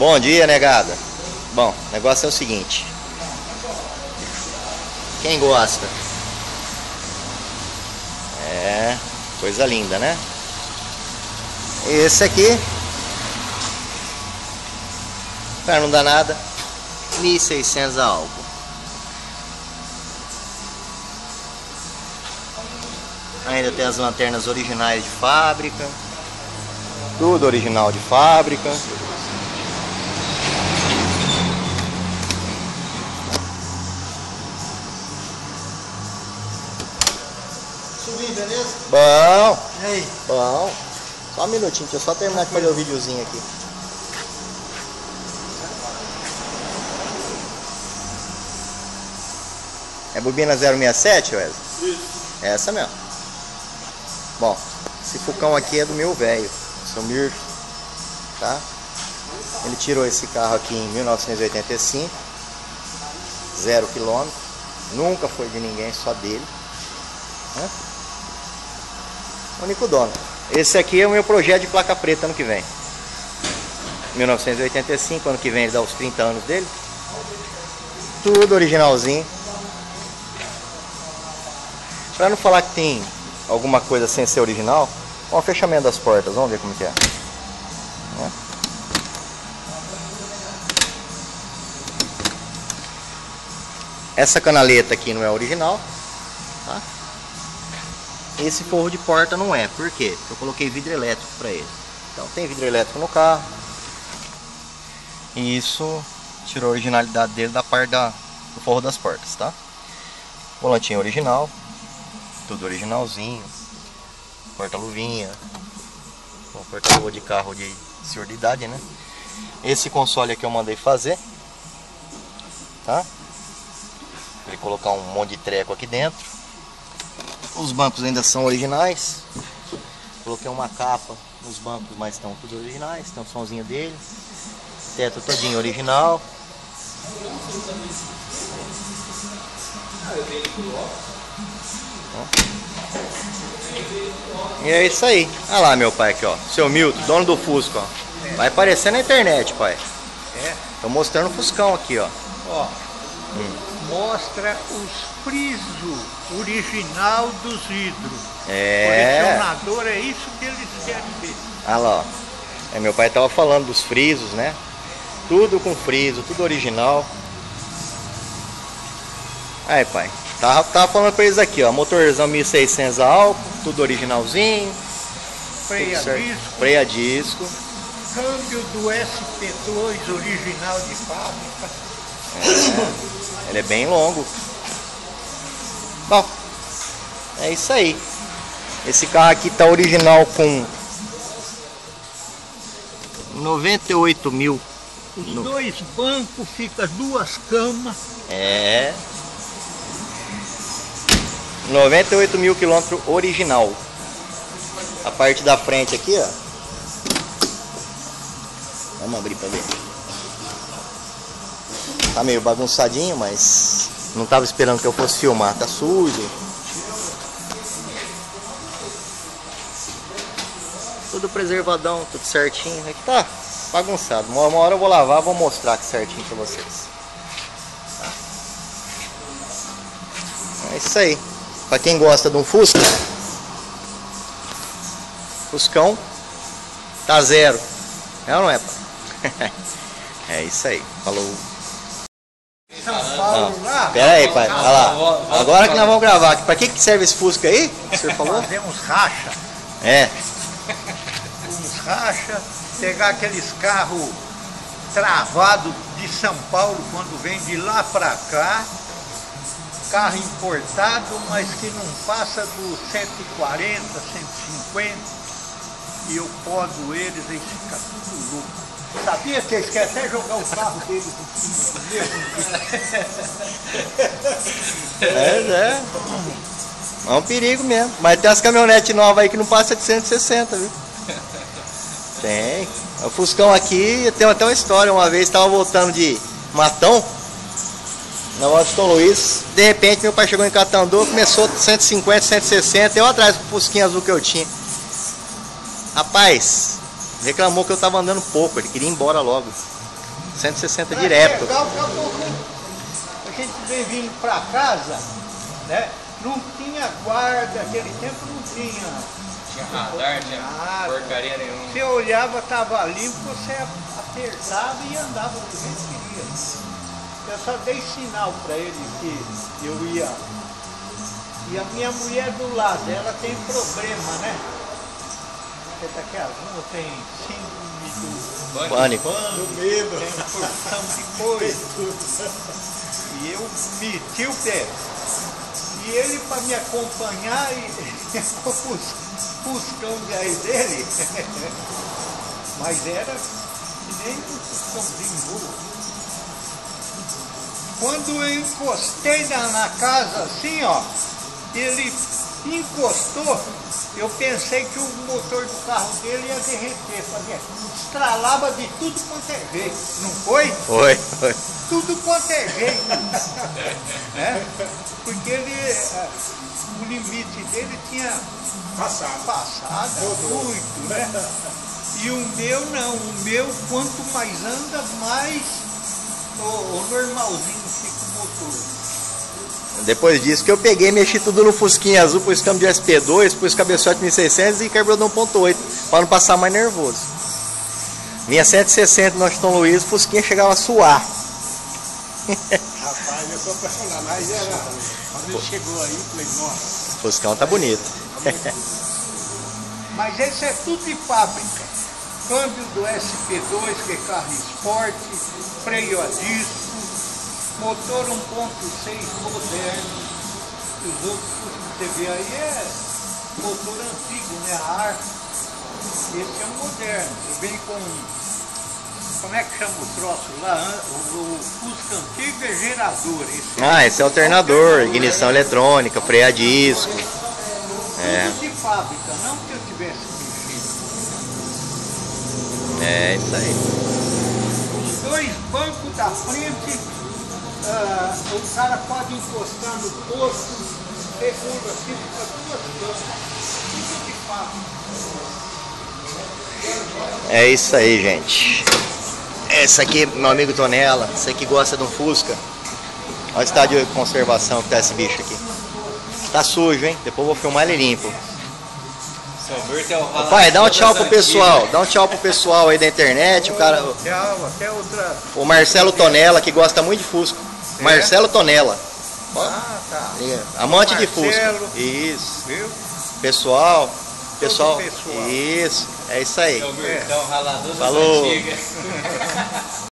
Bom dia, negada. Bom, o negócio é o seguinte. Quem gosta? É, coisa linda, né? Esse aqui, para não dar nada, 1.600 a álcool. Ainda tem as lanternas originais de fábrica. Tudo original de fábrica. Bom, E aí? bom. Só um minutinho, deixa eu só terminar de fazer o videozinho aqui. É bobina 067, Wesley? Isso. É essa mesmo. Bom, esse fucão aqui é do meu velho, seu Mirko, tá? Ele tirou esse carro aqui em 1985, zero quilômetro, nunca foi de ninguém, só dele. Né? Único dono. Esse aqui é o meu projeto de placa preta ano que vem. 1985, ano que vem ele dá os 30 anos dele. Tudo originalzinho. Pra não falar que tem alguma coisa sem ser original, ó, o fechamento das portas, vamos ver como que é. Né? Essa canaleta aqui não é original, tá? Esse forro de porta não é, por quê? Porque eu coloquei vidro elétrico para ele. Então tem vidro elétrico no carro. E isso tirou a originalidade dele da parte da, do forro das portas, tá? Volantinho original, tudo originalzinho. Porta-luvinha. Porta-luva de carro de senhor de idade, né? Esse console aqui eu mandei fazer. Tá? Ele colocar um monte de treco aqui dentro. Os bancos ainda são originais. Coloquei uma capa nos bancos, mas estão tudo originais. Tem o somzinho dele. Teto todinho original. E é isso aí. Olha lá meu pai aqui, ó. Seu Milton, dono do Fusco, ó. Vai aparecer na internet, pai. É. Tô mostrando o Fuscão aqui, ó. Ó. Mostra os frisos original dos vidros. É. Colecionador é isso que eles querem ver. Olha lá, ó. É, meu pai tava falando dos frisos, né? Tudo com friso, tudo original. Aí, pai. Tava, tava falando pra eles aqui, ó. Motorzão 1600 a álcool, tudo originalzinho. Freia tudo disco, Freia disco. câmbio do SP2 original de fábrica. Ele é bem longo. Bom, é isso aí. Esse carro aqui tá original com 98 mil. Os No- dois bancos ficam duas camas. É. 98 mil quilômetros original. A parte da frente aqui, ó. Vamos abrir pra ver. Tá meio bagunçadinho, mas não tava esperando que eu fosse filmar. Tá sujo. Tudo preservadão, tudo certinho. Aqui tá bagunçado. Uma hora eu vou lavar, vou mostrar aqui certinho pra vocês. É isso aí. Pra quem gosta de um Fusca, Fuscão tá zero. É ou não é, é isso aí. Falou. Lá. Pera aí, pai. Olha lá. Agora que nós vamos gravar. Pra que, que serve esse Fusca aí? O senhor falou? Fazer uns racha. É. uns racha, pegar aqueles carros travados de São Paulo quando vem de lá para cá, carro importado, mas que não passa dos 140, 150, e eu podo eles e fica tudo louco. Sabia que eles querem até jogar o carro do meu? É, é. É um perigo mesmo. Mas tem as caminhonetes novas aí que não passa de 160, viu? Tem. O Fuscão aqui tem até uma história. Uma vez estava voltando de Matão, na hora de São Luís. De repente meu pai chegou em Catandu, começou 150, 160, eu atrás com o Fusquinha azul que eu tinha. Rapaz, reclamou que eu tava andando pouco, ele queria ir embora logo. 160 Pra direto. daqui a gente vem vindo pra casa, né? Não tinha guarda, aquele tempo não tinha. Tinha radar, tinha Nada. porcaria nenhuma. Você olhava, tava limpo, você apertava e andava do jeito que queria. Eu só dei sinal para ele que eu ia. E a minha mulher do lado, ela tem problema, né? Você tá aqui, a Zuma tem síndrome do Pânico. pano, medo, tem uma porção de coisa. E eu meti o pé. E ele, para me acompanhar, e os fuscão aí dele, mas era que nem um fuscãozinho novo. Quando eu encostei na, na casa assim, ó, ele encostou, eu pensei que o motor do carro dele ia derreter, fazia, estralava de tudo quanto é jeito, não foi? Foi, foi. tudo quanto é jeito. né? Porque ele, eh, o limite dele tinha Passado. passado muito, né? E o meu não, o meu quanto mais anda, mais o, o normalzinho fica o motor. Depois disso que eu peguei, mexi tudo no Fusquinha azul, pus câmbio de SP2, pus cabeçote 1600 e carburador 1.8, para não passar mais nervoso. Minha 160 no Aston Luiz, Fusquinha chegava a suar. Rapaz, eu sou apaixonado. Mas era. Quando ele chegou aí, eu falei, nossa. Fuscão tá bonito. Mas esse é tudo de fábrica. Câmbio do SP2, que é carro esporte, freio a disco, motor 1.6 moderno. Os outros que você vê aí é motor antigo, né? A ar. Esse é um moderno. Você vem com. Como é que chama o troço lá? O, o Fusca antigo é gerador. Esse Ah, esse é alternador, ignição eletrônica, freio a disco. tudo É, de fábrica, não que eu tivesse mexido. é isso aí. Os dois bancos da frente, ah, o cara pode encostar no posto, segura assim, fica duas. Tudo de fábrica. É isso aí, gente. Esse aqui, meu amigo Tonela, você que gosta de um Fusca. Olha o estado de conservação que tá esse bicho aqui. Tá sujo, hein? Depois eu vou filmar ele limpo. Berto é Pai, dá um tchau das pro pessoal. Dá um tchau pro pessoal aí da internet. O, cara, Tchau, até outra. o Marcelo Tonela, que gosta muito de Fusca. Marcelo Tonela. Ah, tá. Amante de Fusca. Isso. Viu? Pessoal. Pessoal. pessoal. Isso. É isso aí. É o ralador das Falou. antigas.